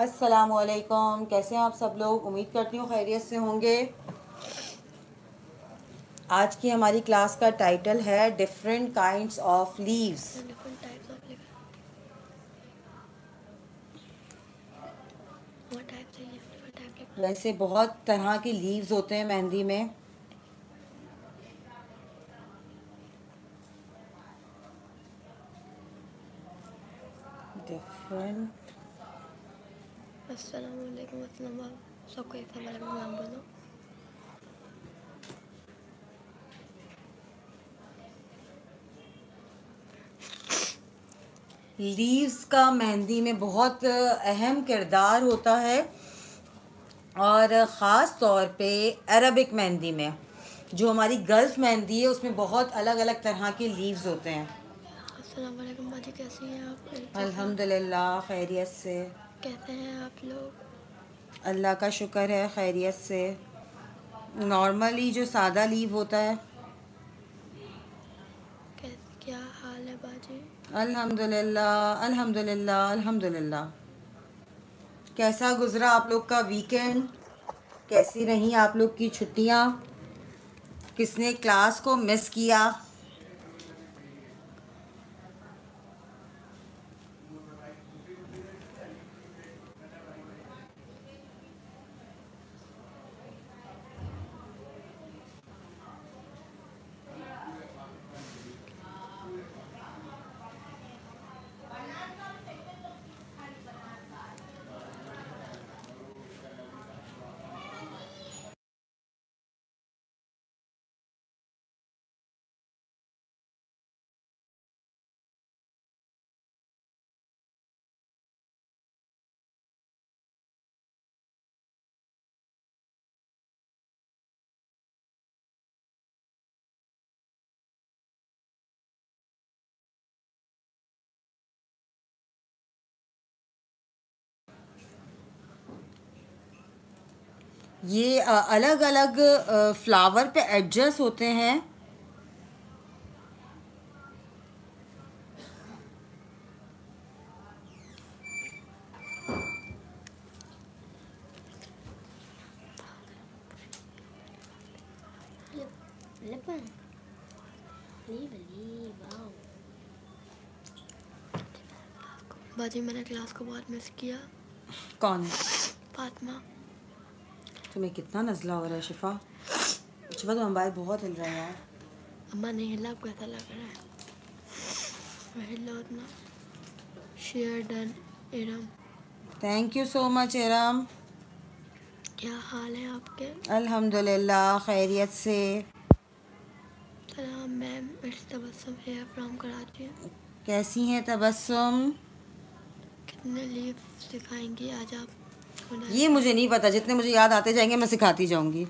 असलकुम कैसे हैं आप सब लोग? उम्मीद करती हूँ खैरियत से होंगे। आज की हमारी क्लास का टाइटल है डिफरेंट काइंड्स ऑफ़ लीव्स। वैसे बहुत तरह के लीव्स होते हैं मेहंदी में। डिफरेंट अस्सलाम वालेकुम अस्सलाम सबको एक वालेकुम सलाम बोलो लीव्स का मेहंदी में बहुत अहम किरदार होता है और ख़ास तौर पे अरबिक मेहंदी में जो हमारी गल्फ़ मेहंदी है उसमें बहुत अलग अलग तरह के लीव्स होते हैं। अस्सलाम वालेकुम बाजी कैसी हैं आप? अल्हम्दुलिल्लाह खैरियत से। कैसे हैं आप लोग? अल्लाह का शुक्र है खैरियत से। नॉर्मली जो सादा लीव होता है। कैसे क्या हाल है बाजी? अल्हम्दुलिल्लाह अल्हम्दुलिल्लाह अल्हम्दुलिल्लाह। कैसा गुज़रा आप लोग का वीकेंड कैसी रही आप लोग की छुट्टियाँ? किसने क्लास को मिस किया? ये अलग अलग फ्लावर पे एडजस्ट होते हैं। बाजी मैंने क्लास को बहुत मिस किया। कौन? फातिमा। तुम्हें कितना नज़ला हो रहा है शिफा? शिफा तो मोबाइल बहुत हिल रहा है यार। अम्मा नहीं हिला आपको ऐसा लग रहा है। हिला उतना। Share done Iram thank you so much Iram क्या हाल है आपके? अल्हम्दुलिल्लाह खैरियत से। सलाम ma'am it's Tabassum here from Karachi कैसी हैं तबस्सुम? कितने लीव सिखाएँगी आज आप? ये मुझे नहीं पता, जितने मुझे याद आते जाएँगे मैं सिखाती जाऊँगी।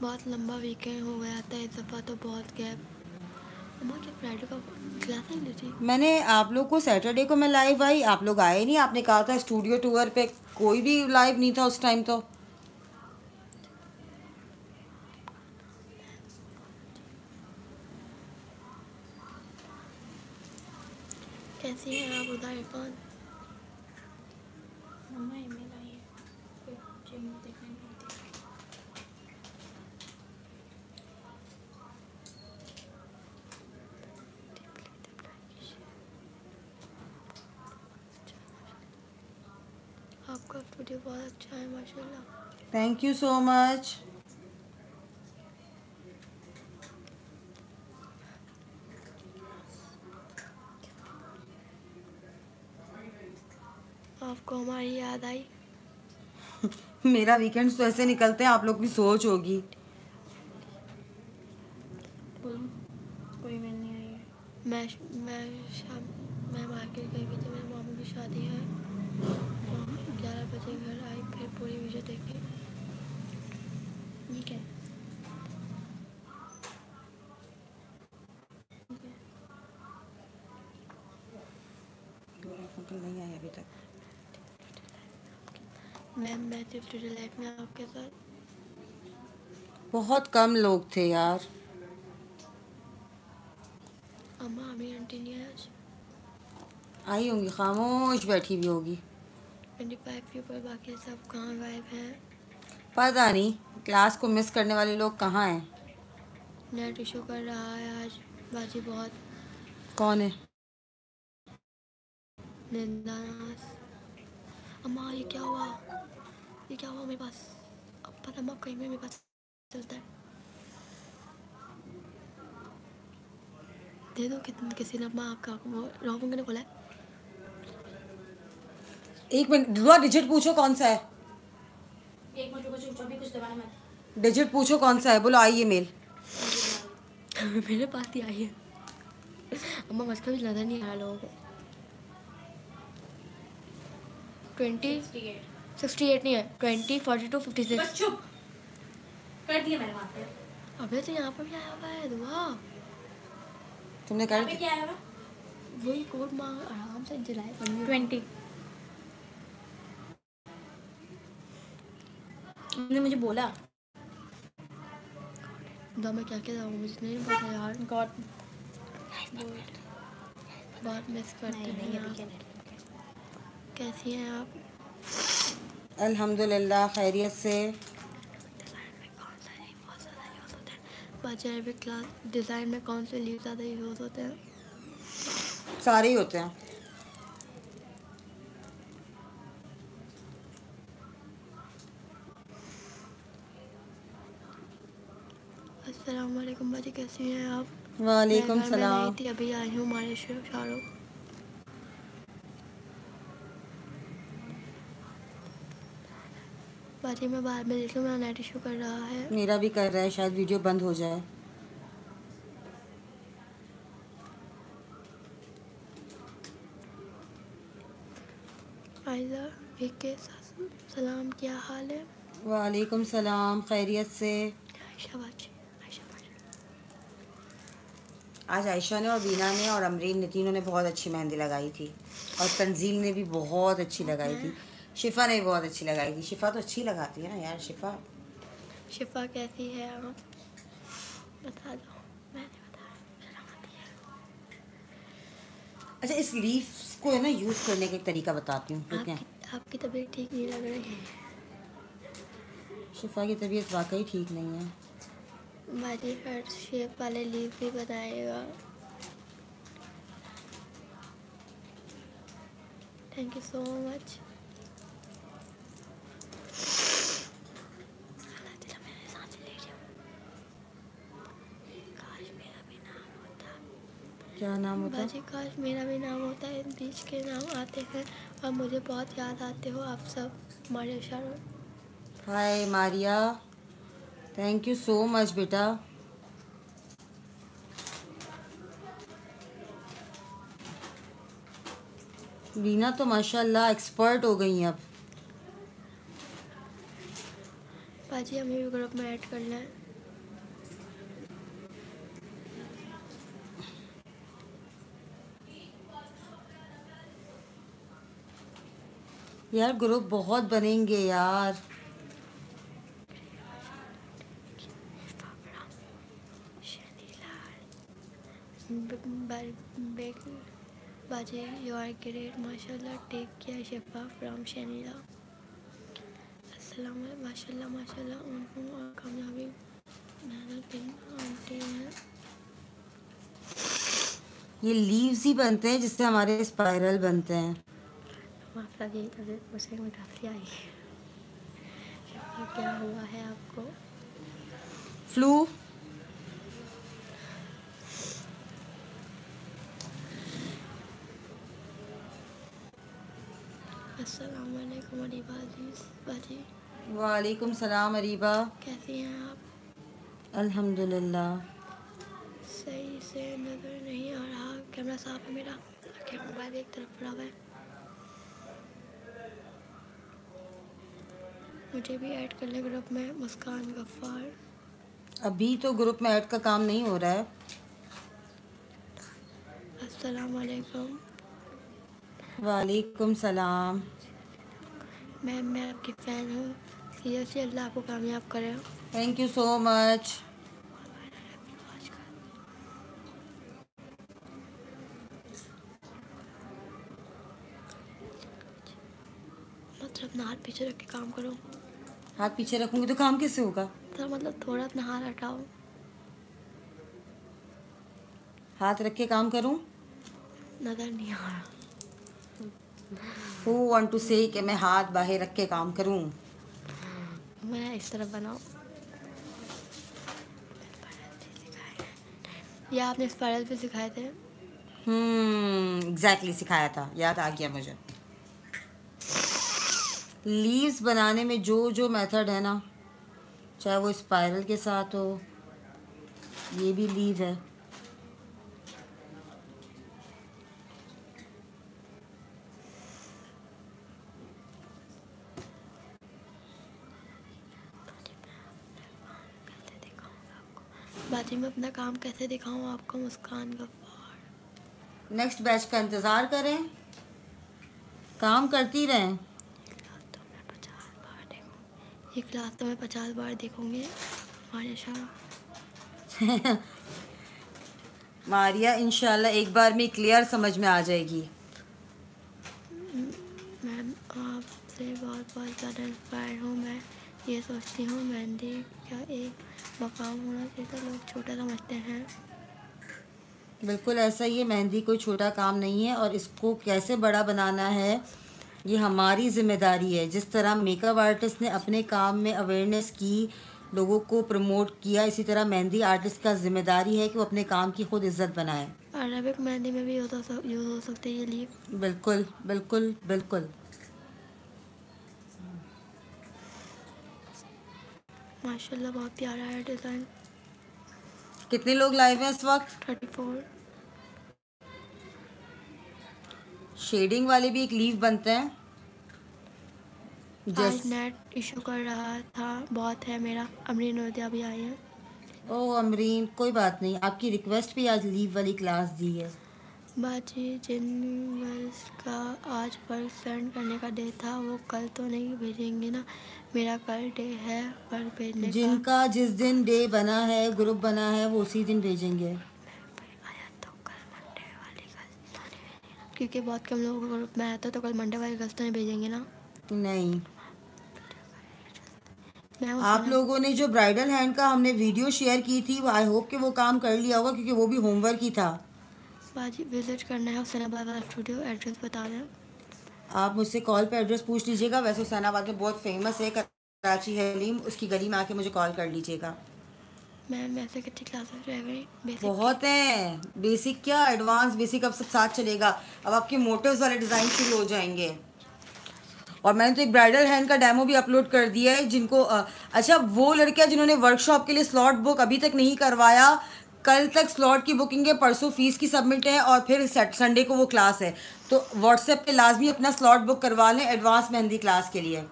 बहुत लंबा वीकेंड हो गया था, इस दफ़ा तो बहुत गैप मैंने आप लोग को सैटरडे को मैं लाइव आई आप लोग आए नहीं आपने कहा था स्टूडियो टूर पे कोई भी लाइव नहीं था उस टाइम तो। कैसी हैं आप उधर इरफान मम्मा ईमेल आई है फिर जिम देखने नहीं थी आपका स्टूडियो बहुत अच्छा है माशाल्लाह। थैंक यू सो मच आपको हमारी याद आई? मेरा वीकेंड तो ऐसे निकलते हैं आप लोग की सोच होगी। बोलो। कोई ईमेल नहीं आई मैं मैं शाम मैं मार्केट गई थी मेरे मामू की शादी है ग्यारह बजे घर आई फिर पूरी वीडियो देखी ये क्या है ठीक है अंकल नहीं आए अभी तक। मैम मैं टुडे लाइफ में आपके साथ बहुत कम लोग थे यार। अम्मा अम्मी आंटी नहीं आज? आई होंगी खामोश बैठी भी होगी। ट्वेंटी फाइव पीपल बाकी सब कहाँ गायब हैं? पता नहीं क्लास को मिस करने वाले लोग कहाँ हैं? नेट इशू कर रहा है आज बाजी बहुत। कौन है? निंदानास अम्मा ये क्या हुआ? ये क्या हुआ मेरे पास? अब पता अम्मा कहीं में मेरे पास चलता है। दे दो कितने किसी ने अम्मा आपका रॉन्ग ने खोला है। एक मिनट दुआ डिजिट पूछो कौन सा है? एक मिनट रुको चुप अभी कुछ दबाना मत। डिजिट पूछो कौन सा है बोलो आइए मेल। मेरे पास ही आई है। अम्मा मस्का भी नज़र नहीं आ रहा लोगों को। ट्वेंटी सिक्सटी एट नहीं है twenty forty two fifty six कर दिया मैंने वहाँ पे। अबे तो यहाँ पर भी आया हुआ है दुआ। तुमने कर आएगा वही? कोड मांग आराम से जलाए ट्वेंटी। उन्होंने मुझे बोला? दुआ मैं क्या क्या जाऊँ मुझे नहीं पता यार। गॉड बहुत मिस करते हैं। कैसी हैं आप? अल्हम्दुलिल्लाह खैरियत से। बाजी अरबिक क्लास डिज़ाइन में कौन से लीव ज़्यादा यूज़ होते हैं? सारे ही होते हैं। अस्सलाम वालेकुम बाजी कैसी हैं आप? वालेकुम मैं नहीं सलाम थी अभी आई हूँ हमारे शाहरुख। बाजी मैं बाद में देख लूँ मेरा नेट इशू कर रहा है। मेरा भी कर रहा है शायद वीडियो बंद हो जाए। आयजा के सलाम क्या हाल है? वालेकुम सलाम खैरियत से। आयशा आयशा बाजी। आज आयशा ने और बीना ने और अमरीन ने तीनों ने बहुत अच्छी मेहंदी लगाई थी। और तंजील ने भी बहुत अच्छी लगाई थी। शिफा ने बहुत अच्छी लगाई थी। शिफा तो अच्छी लगाती है ना यार शिफा। शिफा कैसी है आप बता दो। मैंने बताया अच्छा इस लीव्स को है ना यूज़ करने का तरीका बताती हूँ ठीक है आपकी तबीयत ठीक नहीं लग रही है? शिफा की तबीयत वाकई ठीक नहीं है। बाजी हर शेप वाले लीव भी बताएगा। थैंक यू सो मच काश मेरा भी नाम होता क्या नाम होता? बाजी काश मेरा भी नाम होता है इन बीच के नाम आते हैं। और मुझे बहुत याद आते हो आप सब हमारे Shahrukh hi Maria thank you so much बेटा। रीना तो माशाल्लाह एक्सपर्ट हो गई हैं अब। बाजी हमें भी ग्रुप में ऐड करना है। यार ग्रुप बहुत बनेंगे यार। बाजी यू आर ग्रेट माशाल्लाह take care Shifa from Shanila अस्सलाम माशाल्लाह माशाल्लाह उनको कामयाबी। मेहनत आंटी हैं। ये लीव्स ही बनते हैं जिससे हमारे स्पाइरल बनते हैं। जी तबीयत मुझे में काफ़ी आई। है क्या हुआ है आपको? फ्लू। अस्सलाम वालेकुम अरीबा बाजी। वालेकुम सलाम अरीबा। कैसी हैं आप? अल्हम्दुलिल्लाह। सही से नज़र नहीं आ रहा। कैमरा साफ़ है मेरा। मोबाइल एक तरफ़ पड़ा हुआ है। मुझे भी ऐड कर ले ग्रुप में मुस्कान गफ्फार। अभी तो ग्रुप में ऐड का काम नहीं हो रहा है। अस्सलाम वालेकुम वालेकुम सलाम। मैम मैं आपकी फ़ैन हूँ। सीरियसली अल्लाह आपको कामयाब करे। थैंक यू सो मच मतलब हाथ पीछे रख के काम करो। हाथ पीछे रखूँगी तो काम कैसे होगा? तो मतलब थोड़ा अपना हाथ हटाओ। हाथ रख के काम करूँ? नज़र नहीं आ रहा। हु वांट टू से कि मैं हाथ बाहर रख के काम करूँ? मैं इस तरफ़ बनाओ ये आपने स्पायरल पे सिखाए थे? हम्म एग्जैक्टली सिखाया था। याद आ गया मुझे। लीव्स बनाने में जो जो मेथड है ना चाहे वो स्पाइरल के साथ हो ये भी लीव है। बाजी में अपना काम कैसे दिखाऊँ आपको मुस्कान गफ्फार नेक्स्ट बैच का इंतज़ार करें। काम करती रहें तो मैं पचास बार देखूँ ये क्लास तो मैं पचास बार देखूँगी। माशा मारिया इंशाल्लाह एक बार में क्लियर समझ में आ जाएगी। मैम आपसे बहुत बहुत ज़्यादा इंस्पायर हूँ। मैं ये सोचती हूँ मेहंदी का एक मकाम होना चाहिए तो लोग छोटा समझते हैं। बिल्कुल ऐसा ही है मेहंदी कोई छोटा काम नहीं है और इसको कैसे बड़ा बनाना है ये हमारी ज़िम्मेदारी है। जिस तरह मेकअप आर्टिस्ट ने अपने काम में अवेयरनेस की लोगों को प्रमोट किया इसी तरह मेहंदी आर्टिस्ट का ज़िम्मेदारी है कि वो अपने काम की खुद इज़्ज़त बनाए। अरबिक मेहंदी में भी यूज़ हो यूज़ हो सकते हैं ये लीफ बिल्कुल बिल्कुल बिल्कुल। माशाल्लाह बहुत प्यारा है डिज़ाइन कितने लोग लाइव हैं इस वक्त? थर्टी फोर शेडिंग वाले भी एक लीव बनते हैं। आज नेट इशू कर रहा था बहुत है मेरा। अमरीन नोदिया भी आई है। ओ अमरीन कोई बात नहीं। आपकी रिक्वेस्ट भी आज लीव वाली क्लास दी है। बाजी जिन गर्ल्स का आज वर्क सेंड करने का डे था वो कल तो नहीं भेजेंगे ना। मेरा कल डे है वर्क भेजने जिनका जिस दिन डे बना है ग्रुप बना है वो उसी दिन भेजेंगे आया तो कल मंडे वाली गर्ल्स तो नहीं भेजेंगे ना क्योंकि बहुत कम लोगों का ग्रुप में आया था तो कल मंडे वाली गर्ल्स तो नहीं भेजेंगे ना? नहीं। आप लोगों ने जो ब्राइडल हैंड का हमने वीडियो शेयर की थी वो आई होप कि वो काम कर लिया होगा क्योंकि वो भी होमवर्क ही था। बाजी विज़िट करना है हुसैनाबाद वाला स्टूडियो एड्रेस बता दें। आप मुझसे कॉल पे एड्रेस पूछ लीजिएगा। वैसे हुसैनाबाद में बहुत फ़ेमस है कराची हलीम उसकी गली में आके मुझे कॉल कर लीजिएगा। मैम ऐसे कितनी क्लासेस बहुत हैं। बेसिक क्या? एडवांस बेसिक अब सब साथ चलेगा। अब आपके मोटिव्स वाले डिज़ाइन शुरू हो जाएँगे। और मैंने तो एक ब्राइडल हैंड का डेमो भी अपलोड कर दिया है, जिनको अच्छा वो लड़कियाँ जिन्होंने वर्कशॉप के लिए स्लॉट बुक अभी तक नहीं करवाया, कल तक स्लॉट की बुकिंग है, परसों फ़ीस की सबमिट है, और फिर संडे को वो क्लास है। तो व्हाट्सएप पे लाजमी अपना स्लॉट बुक करवा लें एडवांस मेहंदी क्लास के लिए।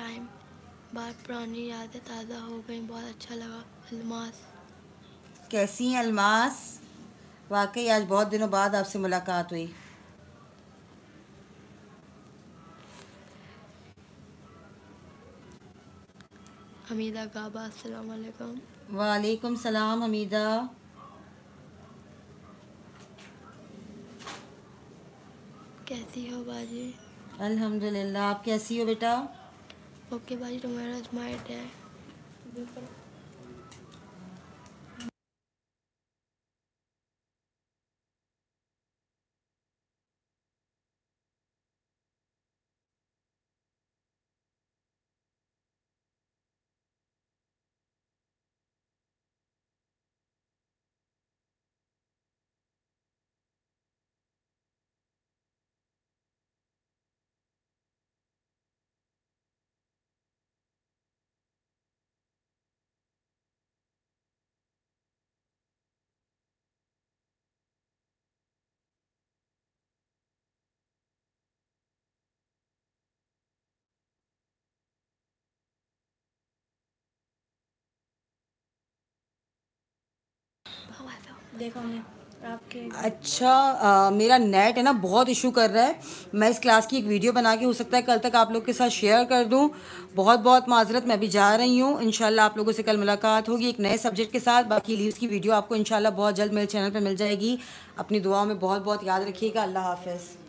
टाइम बाद पुरानी यादें ताज़ा हो गई बहुत अच्छा लगा। अलमास। कैसी हैं अलमास? वाकई आज बहुत दिनों बाद आपसे मुलाकात हुई। हमीदा गाबा अस्सलाम वालेकुम वालेकुम सलाम हमीदा कैसी हो बाजी? अल्हम्दुलिल्लाह आप कैसी हो बेटा? ओके भाई तुम्हारा स्माइट है। देखा अच्छा आ, मेरा नेट है ना बहुत इशू कर रहा है। मैं इस क्लास की एक वीडियो बना के हो सकता है कल तक आप लोग के साथ शेयर कर दूँ। बहुत बहुत माजरत मैं भी जा रही हूँ। इनशाला आप लोगों से कल मुलाकात होगी एक नए सब्जेक्ट के साथ। बाकी लीव्स की वीडियो आपको इनशाला बहुत जल्द मेरे चैनल पर मिल जाएगी। अपनी दुआओं में बहुत बहुत याद रखिएगा। अल्लाह हाफिज़।